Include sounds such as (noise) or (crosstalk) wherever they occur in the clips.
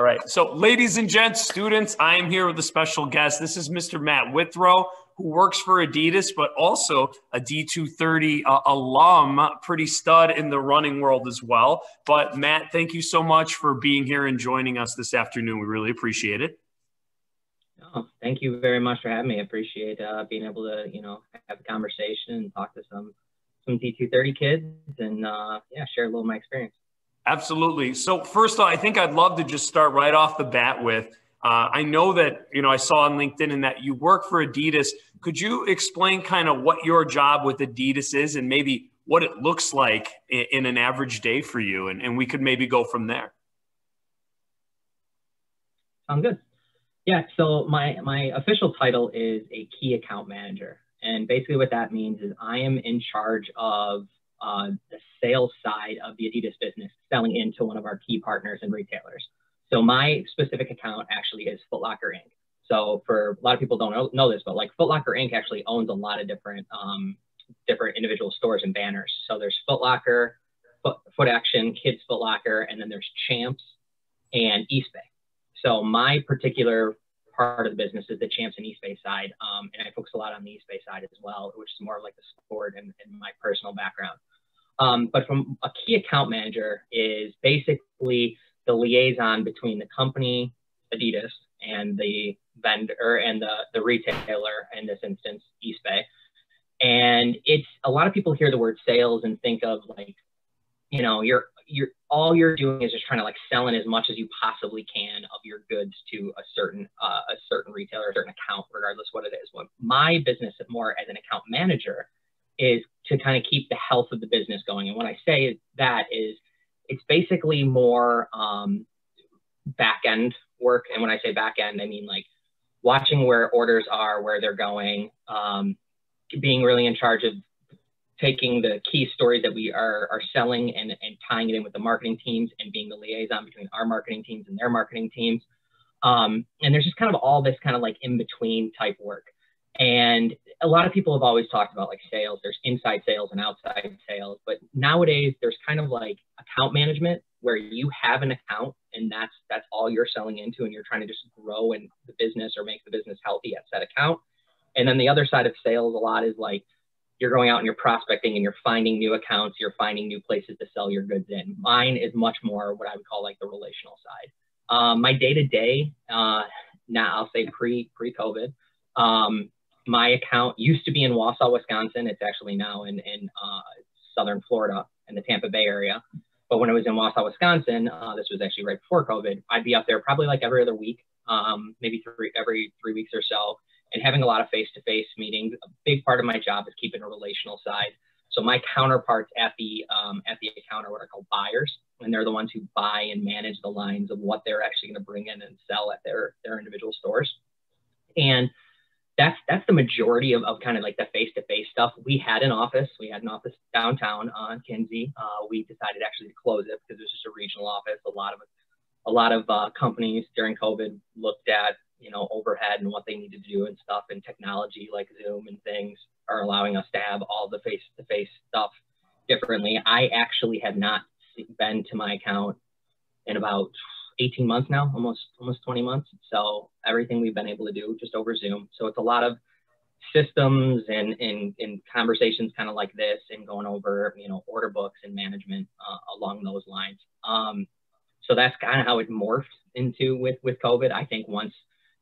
All right. So, ladies and gents, students, I am here with a special guest. This is Mr. Matt Withrow, who works for Adidas, but also a D230 uh, alum, pretty stud in the running world as well. But, Matt, thank you so much for being here and joining us this afternoon. We really appreciate it. Oh, thank you very much for having me. I appreciate uh, being able to, you know, have a conversation and talk to some some D230 kids and uh, yeah, share a little of my experience. Absolutely. So first all, I think I'd love to just start right off the bat with. Uh, I know that you know I saw on LinkedIn and that you work for Adidas. Could you explain kind of what your job with Adidas is and maybe what it looks like in, in an average day for you, and, and we could maybe go from there. Sounds good. Yeah. So my my official title is a key account manager, and basically what that means is I am in charge of uh, the sales side of the Adidas business, selling into one of our key partners and retailers. So my specific account actually is Foot Locker Inc. So for a lot of people don't know, know this, but like Foot Locker Inc. actually owns a lot of different um, different individual stores and banners. So there's Foot Locker, Foot, Foot Action, Kids Foot Locker, and then there's Champs and Eastbay. So my particular part of the business is the Champs and Eastbay side, um, and I focus a lot on the Eastbay side as well, which is more like the sport and, and my personal background. Um, but from a key account manager is basically the liaison between the company, Adidas, and the vendor and the, the retailer, in this instance, Eastbay. And it's a lot of people hear the word sales and think of like, you know, you're you're all you're doing is just trying to like sell in as much as you possibly can of your goods to a certain uh, a certain retailer, a certain account, regardless what it is. What my business more as an account manager is to kind of keep the health of the business going. And when I say that is, it's basically more um, back end work. And when I say back end, I mean like watching where orders are, where they're going, um, being really in charge of taking the key stories that we are, are selling and, and tying it in with the marketing teams and being the liaison between our marketing teams and their marketing teams. Um, and there's just kind of all this kind of like in between type work. And a lot of people have always talked about like sales. There's inside sales and outside sales, but nowadays there's kind of like account management where you have an account and that's that's all you're selling into, and you're trying to just grow in the business or make the business healthy at that account. And then the other side of sales a lot is like you're going out and you're prospecting and you're finding new accounts, you're finding new places to sell your goods in. Mine is much more what I would call like the relational side. Um, my day to day, now I'll say pre pre COVID, um, my account used to be in Wausau, Wisconsin. It's actually now in, in uh, southern Florida in the Tampa Bay area. But when I was in Wausau, Wisconsin, uh, this was actually right before COVID, I'd be up there probably like every other week, um, maybe three, every three weeks or so, and having a lot of face-to-face meetings. A big part of my job is keeping a relational side. So my counterparts at the um, at the account are what are called buyers, and they're the ones who buy and manage the lines of what they're actually going to bring in and sell at their their individual stores. And that's that's the majority of, of kind of like the face-to-face stuff. We had an office. We had an office downtown on Kinzie. Uh, we decided actually to close it because it was just a regional office. A lot of a lot of uh, companies during COVID looked at you know overhead and what they needed to do and stuff, and technology like Zoom and things are allowing us to have all the face-to-face stuff differently. I actually have not been to my account in about 18 months now, almost almost 20 months. So everything we've been able to do just over Zoom. So it's a lot of systems and, and, and conversations kind of like this and going over, you know, order books and management uh, along those lines. Um, so that's kind of how it morphed into with, with COVID. I think once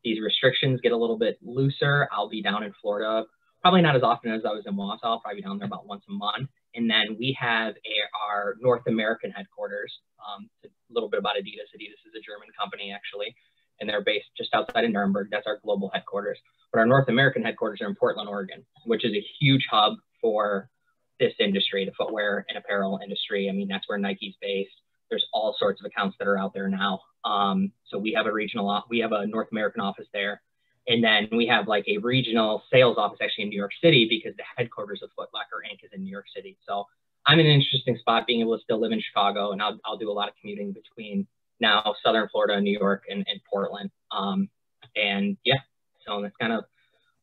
these restrictions get a little bit looser, I'll be down in Florida, probably not as often as I was in Wausau, I'll probably be down there about once a month. And then we have a, our North American headquarters. Um, a little bit about Adidas. Adidas is a German company, actually, and they're based just outside of Nuremberg. That's our global headquarters. But our North American headquarters are in Portland, Oregon, which is a huge hub for this industry, the footwear and apparel industry. I mean, that's where Nike's based. There's all sorts of accounts that are out there now. Um, so we have a regional, we have a North American office there. And then we have like a regional sales office actually in New York City because the headquarters of Foot Locker Inc. is in New York City. So I'm in an interesting spot being able to still live in Chicago and I'll, I'll do a lot of commuting between now Southern Florida, New York, and, and Portland. Um, and yeah, so that's kind of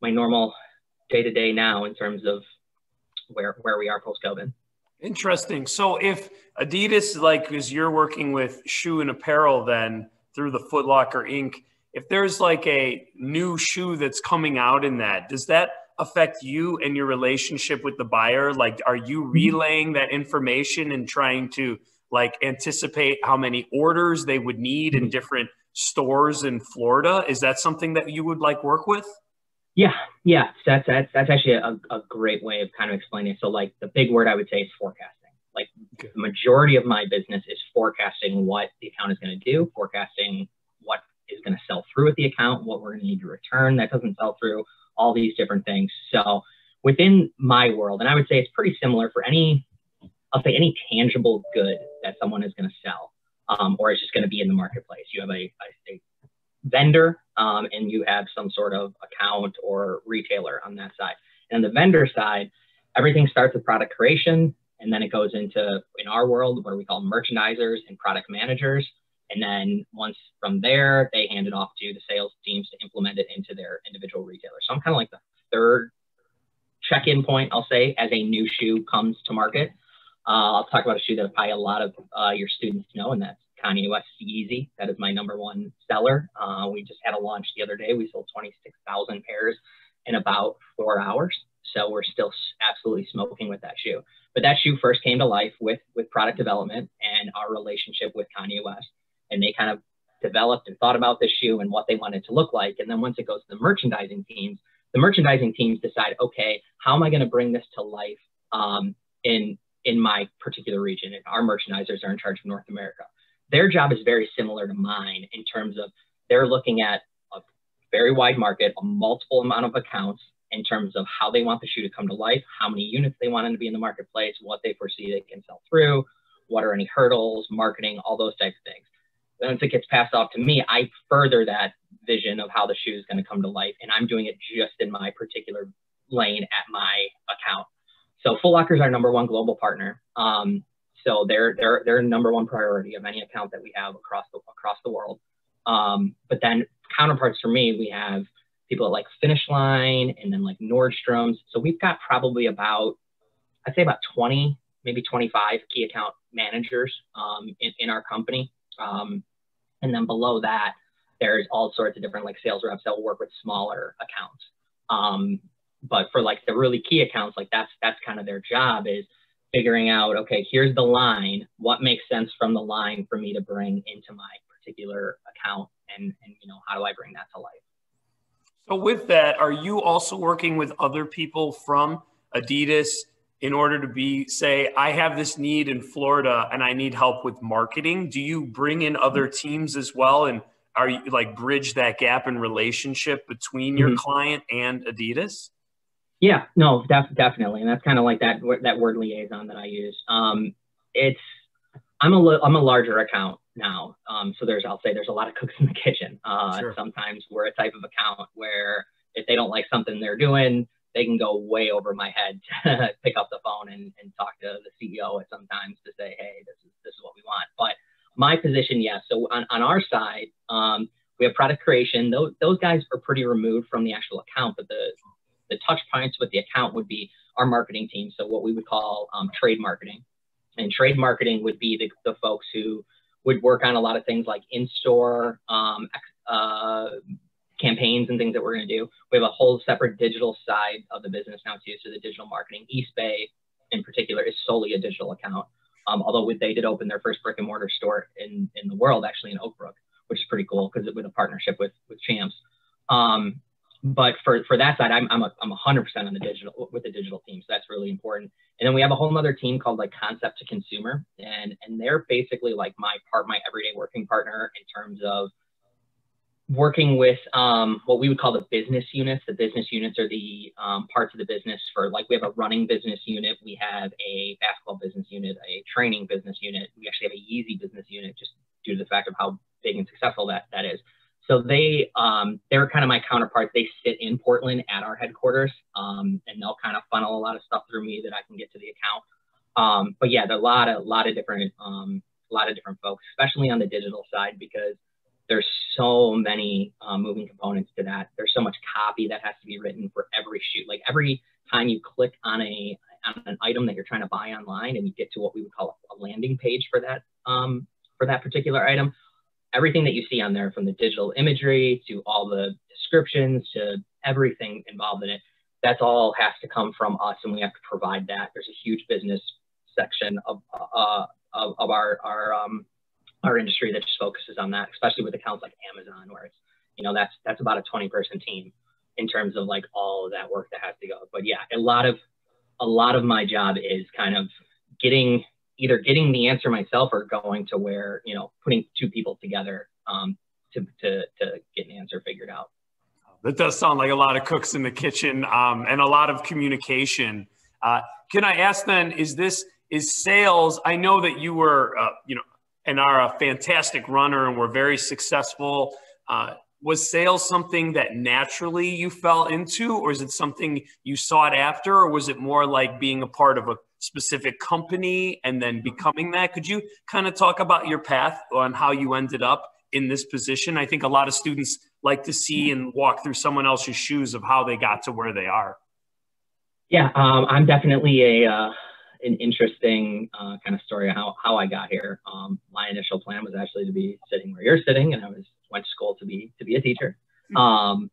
my normal day to day now in terms of where, where we are post COVID. Interesting. So if Adidas, like, as you're working with shoe and apparel, then through the Foot Locker Inc. If there's like a new shoe that's coming out in that, does that affect you and your relationship with the buyer? Like, are you mm-hmm. relaying that information and trying to like anticipate how many orders they would need in mm-hmm. different stores in Florida? Is that something that you would like work with? Yeah, yeah, that's that's that's actually a, a great way of kind of explaining it. So, like the big word I would say is forecasting. Like okay. the majority of my business is forecasting what the account is going to do, forecasting going to sell through with the account, what we're going to need to return that doesn't sell through, all these different things. So within my world, and I would say it's pretty similar for any, I'll say any tangible good that someone is going to sell um, or is just going to be in the marketplace. You have a, a, a vendor um, and you have some sort of account or retailer on that side. And the vendor side, everything starts with product creation and then it goes into in our world what we call merchandisers and product managers and then once from there, they hand it off to the sales teams to implement it into their individual retailers. So I'm kind of like the third check-in point, I'll say, as a new shoe comes to market. Uh, I'll talk about a shoe that probably a lot of uh, your students know, and that's Kanye West Yeezy. That is my number one seller. Uh, we just had a launch the other day. We sold 26,000 pairs in about four hours. So we're still absolutely smoking with that shoe. But that shoe first came to life with with product development and our relationship with Kanye West and they kind of developed and thought about the shoe and what they wanted it to look like. And then once it goes to the merchandising teams, the merchandising teams decide, okay, how am I going to bring this to life um, in in my particular region? And our merchandisers are in charge of North America. Their job is very similar to mine in terms of they're looking at a very wide market, a multiple amount of accounts in terms of how they want the shoe to come to life, how many units they want to be in the marketplace, what they foresee they can sell through, what are any hurdles, marketing, all those types of things once it gets passed off to me, I further that vision of how the shoe is going to come to life, and I'm doing it just in my particular lane at my account. So Foot Locker is our number one global partner. Um, so they're they're they're number one priority of any account that we have across the across the world. Um, but then counterparts for me, we have people like Finish Line and then like Nordstrom's. So we've got probably about I'd say about 20, maybe 25 key account managers um, in, in our company. Um, and then below that, there's all sorts of different like sales reps that will work with smaller accounts. Um, but for like the really key accounts, like that's that's kind of their job is figuring out, okay, here's the line. What makes sense from the line for me to bring into my particular account, and and you know how do I bring that to life? So with that, are you also working with other people from Adidas in order to be say i have this need in florida and i need help with marketing do you bring in other teams as well? And are you like bridge that gap in relationship between your mm-hmm. client and adidas? Yeah. No def- definitely. And that's kind of like that that word liaison that i use. Um, it's i'm a li- i'm a larger account now. Um, so there's i'll say there's a lot of cooks in the kitchen. Uh, sure. sometimes we're a type of account where if they don't like something they're doing they can go way over my head (laughs) to pick up the phone and, and talk to the CEO at sometimes to say, hey, this is this is what we want. But my position, yes. So on, on our side, um, we have product creation. Those, those guys are pretty removed from the actual account, but the the touch points with the account would be our marketing team. So what we would call um, trade marketing, and trade marketing would be the, the folks who would work on a lot of things like in-store um, uh, campaigns and things that we're going to do. We have a whole separate digital side of the business now too. So the digital marketing, Eastbay in particular, is solely a digital account. Um, although they did open their first brick and mortar store in, in the world, actually in Oak Brook, which is pretty cool because it with a partnership with with Champs. Um, but for, for that side, I'm, I'm, a, I'm 100% on the digital with the digital team. So that's really important. And then we have a whole other team called like concept to consumer. And, and they're basically like my part, my everyday working partner in terms of working with um, what we would call the business units. The business units are the um, parts of the business for like we have a running business unit, we have a basketball business unit, a training business unit. We actually have a Yeezy business unit just due to the fact of how big and successful that that is. So they um, they're kind of my counterparts. They sit in Portland at our headquarters, um, and they'll kind of funnel a lot of stuff through me that I can get to the account. Um, but yeah, there are a lot of lot of different um, a lot of different folks, especially on the digital side, because there's so many um, moving components to that. There's so much copy that has to be written for every shoot. Like every time you click on a on an item that you're trying to buy online and you get to what we would call a landing page for that um, for that particular item, everything that you see on there, from the digital imagery to all the descriptions to everything involved in it, that's all has to come from us, and we have to provide that. There's a huge business section of uh, of, of, our our um, our industry that just focuses on that, especially with accounts like Amazon, where it's you know that's that's about a 20 person team in terms of like all of that work that has to go. But yeah, a lot of a lot of my job is kind of getting either getting the answer myself or going to where you know putting two people together um, to, to to get an answer figured out. That does sound like a lot of cooks in the kitchen um, and a lot of communication. Uh, can I ask then? Is this is sales? I know that you were uh, you know and are a fantastic runner and were very successful. Uh, was sales something that naturally you fell into or is it something you sought after or was it more like being a part of a specific company and then becoming that could you kind of talk about your path on how you ended up in this position i think a lot of students like to see and walk through someone else's shoes of how they got to where they are yeah um, i'm definitely a uh, an interesting uh, kind of story how, how i got here um, my initial plan was actually to be sitting where you're sitting and i was went to school to be to be a teacher. Mm-hmm. Um,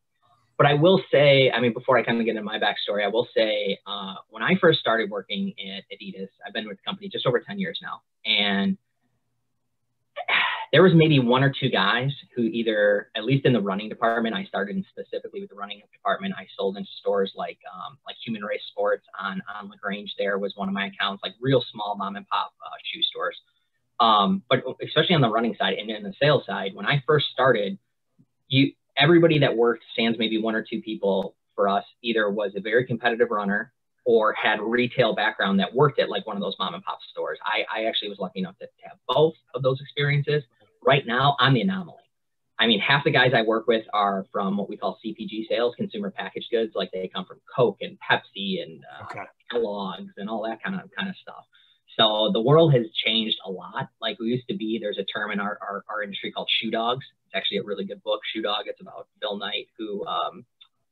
but I will say, I mean, before I kind of get into my backstory, I will say uh, when I first started working at Adidas, I've been with the company just over 10 years now, and there was maybe one or two guys who either, at least in the running department, I started in specifically with the running department. I sold into stores like um, like Human Race Sports on on Lagrange. There was one of my accounts, like real small mom and pop uh, shoe stores. Um, but especially on the running side and in the sales side, when I first started, you everybody that worked, sans maybe one or two people for us, either was a very competitive runner or had retail background that worked at like one of those mom and pop stores. I, I actually was lucky enough to, to have both of those experiences. Right now, I'm the anomaly. I mean, half the guys I work with are from what we call CPG sales, consumer packaged goods. Like they come from Coke and Pepsi and uh, okay. Kellogg's and all that kind of kind of stuff. So the world has changed a lot. Like we used to be, there's a term in our, our, our industry called shoe dogs. It's actually a really good book, Shoe Dog. It's about Phil Knight, who um,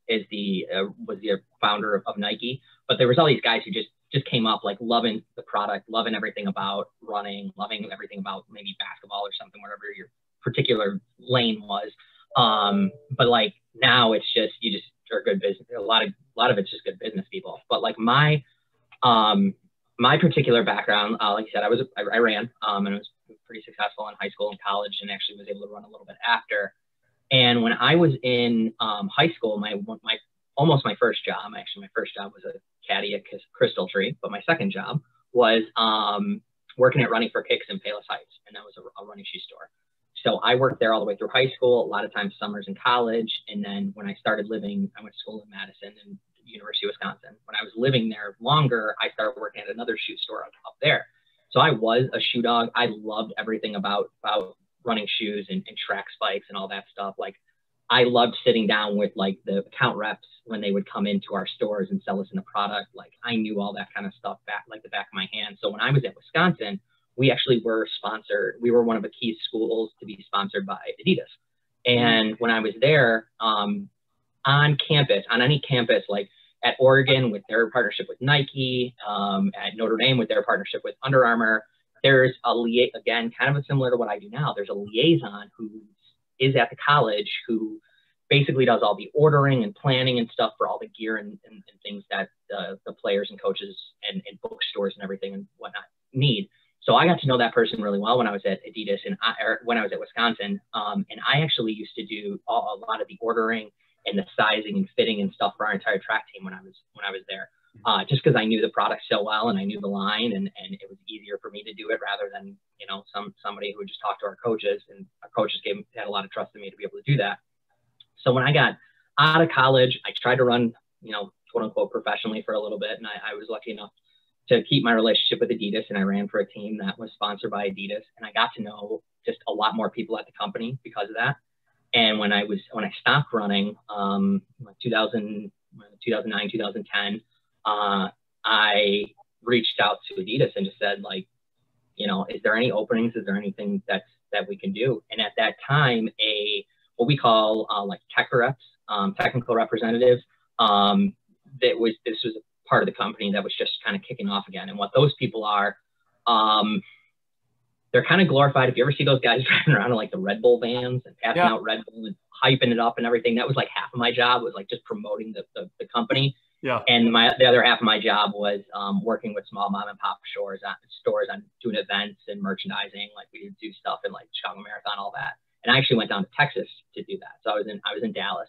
is the uh, was the founder of, of Nike. But there was all these guys who just just came up like loving the product, loving everything about running, loving everything about maybe basketball or something, whatever your particular lane was. Um, but like now it's just you just are good business. A lot of a lot of it's just good business people. But like my um, my particular background, uh, like I said, I was I, I ran um, and I was pretty successful in high school and college, and actually was able to run a little bit after. And when I was in um, high school, my my almost my first job, actually my first job was a caddy at Crystal Tree, but my second job was um, working at Running for Kicks in Palos Heights, and that was a, a running shoe store. So I worked there all the way through high school, a lot of times summers in college, and then when I started living, I went to school in Madison and University of Wisconsin. When I was living there longer, I started working at another shoe store up, up there. So I was a shoe dog. I loved everything about about running shoes and, and track spikes and all that stuff. Like I loved sitting down with like the account reps when they would come into our stores and sell us in a product. Like I knew all that kind of stuff back like the back of my hand. So when I was at Wisconsin, we actually were sponsored. We were one of the key schools to be sponsored by Adidas. And when I was there, um, on campus, on any campus, like at Oregon with their partnership with Nike, um, at Notre Dame with their partnership with Under Armour. There's a lia- again, kind of a similar to what I do now. There's a liaison who is at the college who basically does all the ordering and planning and stuff for all the gear and, and, and things that uh, the players and coaches and, and, bookstores and everything and whatnot need. So I got to know that person really well when I was at Adidas and I, when I was at Wisconsin. Um, and I actually used to do all, a lot of the ordering and the sizing and fitting and stuff for our entire track team when I was when I was there. Uh, just because I knew the product so well and I knew the line and, and it was easier for me to do it rather than you know some somebody who would just talk to our coaches and our coaches gave had a lot of trust in me to be able to do that. So when I got out of college, I tried to run you know quote unquote professionally for a little bit and I, I was lucky enough to keep my relationship with Adidas and I ran for a team that was sponsored by Adidas and I got to know just a lot more people at the company because of that. And when I was when I stopped running, um, 2000, 2009, 2010, uh, I reached out to Adidas and just said like, you know, is there any openings? Is there anything that's that we can do? And at that time, a what we call uh, like tech reps, um, technical representatives, um, that was this was a part of the company that was just kind of kicking off again. And what those people are, um, they're kind of glorified. If you ever see those guys (laughs) driving around in like the Red Bull vans and passing yeah. out Red Bull and hyping it up and everything, that was like half of my job was like just promoting the, the, the company. Yeah. And my the other half of my job was um, working with small mom and pop stores on stores on doing events and merchandising. Like we would do stuff in like Chicago Marathon, all that. And I actually went down to Texas to do that. So I was in I was in Dallas.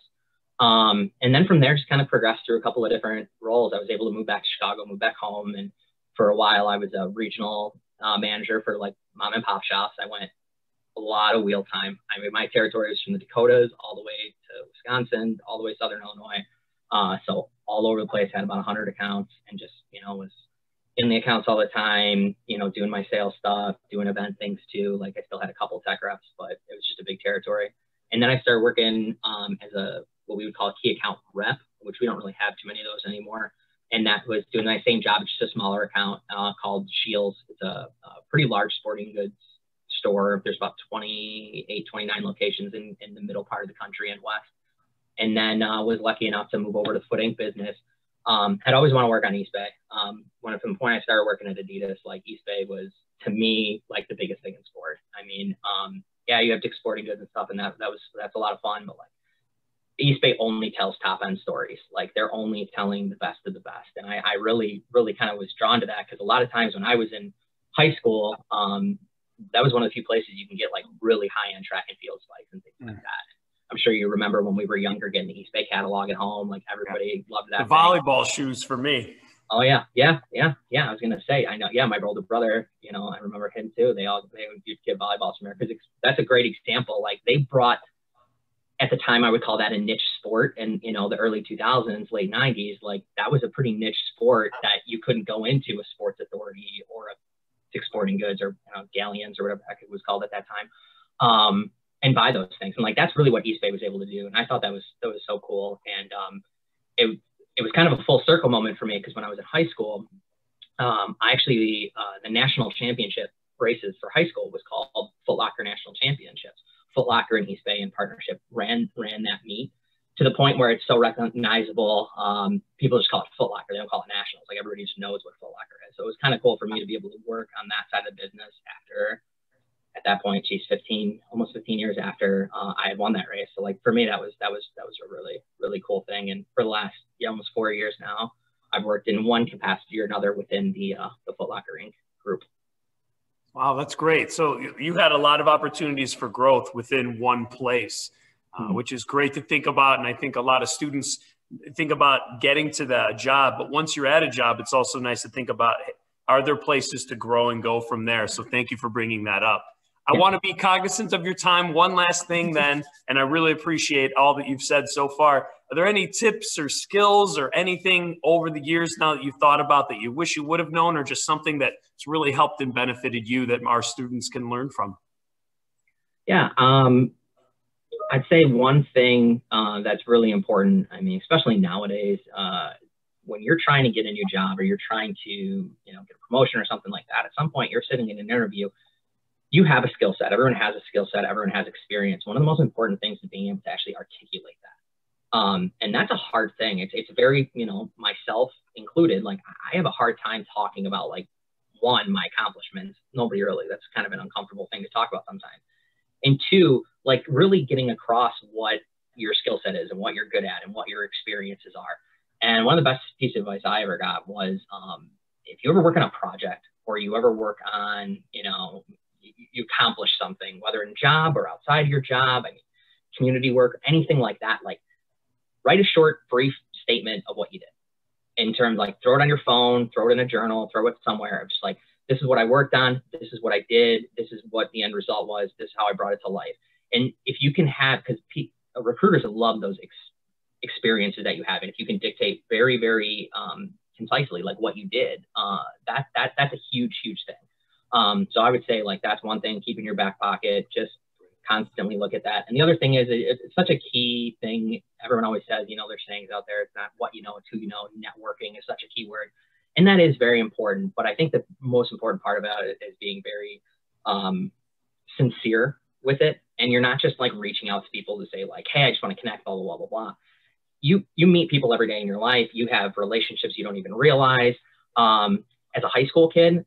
Um, and then from there, just kind of progressed through a couple of different roles. I was able to move back to Chicago, move back home, and for a while I was a regional uh, manager for like mom and pop shops. I went a lot of wheel time. I mean, my territory was from the Dakotas all the way to Wisconsin, all the way southern Illinois. Uh, so all over the place, had about 100 accounts and just, you know, was in the accounts all the time, you know, doing my sales stuff, doing event things too. Like I still had a couple tech reps, but it was just a big territory. And then I started working um, as a what we would call a key account rep, which we don't really have too many of those anymore. And that was doing my same job, just a smaller account uh, called Scheels. It's a, a, pretty large sporting goods store. There's about 28, 29 locations in, in the middle part of the country and west and then uh, was lucky enough to move over to the Foot Inc. business. Um, had always wanted to work on Eastbay. Um, when from the point I started working at Adidas, like Eastbay was to me like the biggest thing in sport. I mean, um, yeah, you have Dick's Sporting Goods and stuff, and that that was that's a lot of fun. But like, Eastbay only tells top end stories. Like they're only telling the best of the best, and I, I really really kind of was drawn to that because a lot of times when I was in high school, um, that was one of the few places you can get like really high end track and field spikes and things mm. like that. I'm sure you remember when we were younger getting the Eastbay catalog at home. Like everybody loved that. The volleyball shoes for me. Oh yeah, yeah, yeah, yeah. I was gonna say, I know. Yeah, my older brother, you know, I remember him too. They all they would get volleyballs from there because that's a great example. Like they brought at the time I would call that a niche sport, and you know, the early 2000s, late 90s, like that was a pretty niche sport that you couldn't go into a sports authority or a Sporting Goods or you know, Galyan's or whatever it was called at that time. Um, and buy those things. And like that's really what Eastbay was able to do. And I thought that was that was so cool. And um, it it was kind of a full circle moment for me because when I was in high school, um, I actually uh, the national championship races for high school was called Foot Locker National Championships. Foot Locker and Eastbay in partnership ran ran that meet to the point where it's so recognizable. Um, people just call it Foot Locker. They don't call it nationals. Like everybody just knows what Foot Locker is. So it was kind of cool for me to be able to work on that side of the business after at that point, she's 15, almost 15 years after uh, I had won that race. So like for me, that was that was that was a really really cool thing. And for the last yeah, almost four years now, I've worked in one capacity or another within the uh, the Foot Locker Inc. group. Wow, that's great. So you had a lot of opportunities for growth within one place, uh, mm-hmm. which is great to think about. And I think a lot of students think about getting to the job, but once you're at a job, it's also nice to think about are there places to grow and go from there. So thank you for bringing that up. I want to be cognizant of your time. One last thing, (laughs) then, and I really appreciate all that you've said so far. Are there any tips or skills or anything over the years now that you've thought about that you wish you would have known, or just something that's really helped and benefited you that our students can learn from? Yeah, um, I'd say one thing uh, that's really important. I mean, especially nowadays, uh, when you're trying to get a new job or you're trying to, you know, get a promotion or something like that. At some point, you're sitting in an interview you have a skill set. Everyone has a skill set. Everyone has experience. One of the most important things is being able to actually articulate that. Um, and that's a hard thing. It's, it's very, you know, myself included, like I have a hard time talking about like one, my accomplishments. Nobody really, that's kind of an uncomfortable thing to talk about sometimes. And two, like really getting across what your skill set is and what you're good at and what your experiences are. And one of the best pieces of advice I ever got was um, if you ever work on a project or you ever work on, you know, you accomplish something, whether in job or outside your job, I mean, community work, anything like that. Like, write a short, brief statement of what you did. In terms like throw it on your phone, throw it in a journal, throw it somewhere. Just like this is what I worked on, this is what I did, this is what the end result was, this is how I brought it to life. And if you can have, because recruiters love those ex- experiences that you have, and if you can dictate very, very um, concisely like what you did, uh, that that that's a huge, huge thing. Um, so I would say like that's one thing, keep in your back pocket, just constantly look at that. And the other thing is it, it's such a key thing. Everyone always says, you know, there's sayings out there. It's not what you know, it's who you know. Networking is such a key word. And that is very important. But I think the most important part about it is being very um, sincere with it. And you're not just like reaching out to people to say like, hey, I just want to connect, blah, blah, blah, blah. You, you meet people every day in your life. You have relationships you don't even realize. Um, as a high school kid,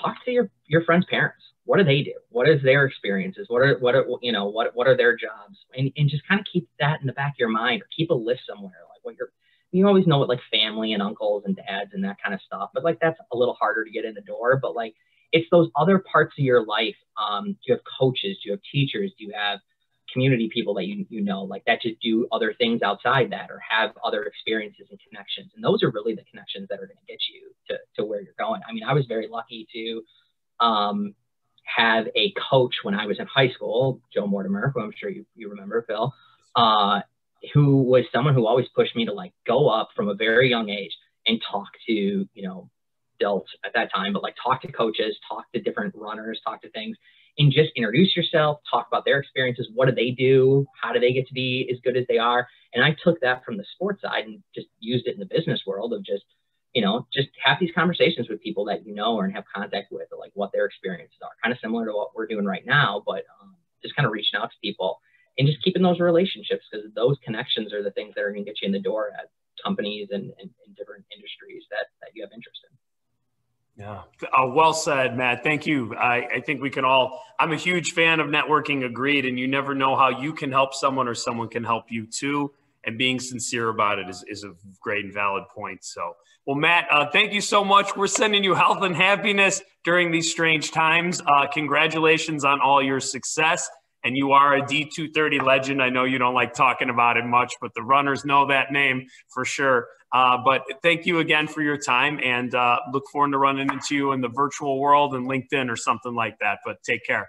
talk to your your friends' parents. What do they do? What is their experiences? What are what are you know what what are their jobs? And and just kind of keep that in the back of your mind, or keep a list somewhere like what you're. You always know what like family and uncles and dads and that kind of stuff, but like that's a little harder to get in the door. But like it's those other parts of your life. Um, do you have coaches? Do you have teachers? Do you have community people that you, you know, like that just do other things outside that or have other experiences and connections. And those are really the connections that are going to get you to, to where you're going. I mean, I was very lucky to um, have a coach when I was in high school, Joe Mortimer, who I'm sure you, you remember, Phil, uh, who was someone who always pushed me to like go up from a very young age and talk to, you know, adults at that time, but like talk to coaches, talk to different runners, talk to things, and just introduce yourself, talk about their experiences. What do they do? How do they get to be as good as they are? And I took that from the sports side and just used it in the business world of just, you know, just have these conversations with people that you know or have contact with, like what their experiences are. Kind of similar to what we're doing right now, but um, just kind of reaching out to people and just keeping those relationships because those connections are the things that are going to get you in the door at companies and, and, and different industries that, that you have interest in. Yeah. Uh, well said, Matt. Thank you. I, I think we can all, I'm a huge fan of networking, agreed. And you never know how you can help someone or someone can help you too. And being sincere about it is, is a great and valid point. So, well, Matt, uh, thank you so much. We're sending you health and happiness during these strange times. Uh, congratulations on all your success. And you are a D230 legend. I know you don't like talking about it much, but the runners know that name for sure. Uh, but thank you again for your time and uh, look forward to running into you in the virtual world and LinkedIn or something like that. But take care.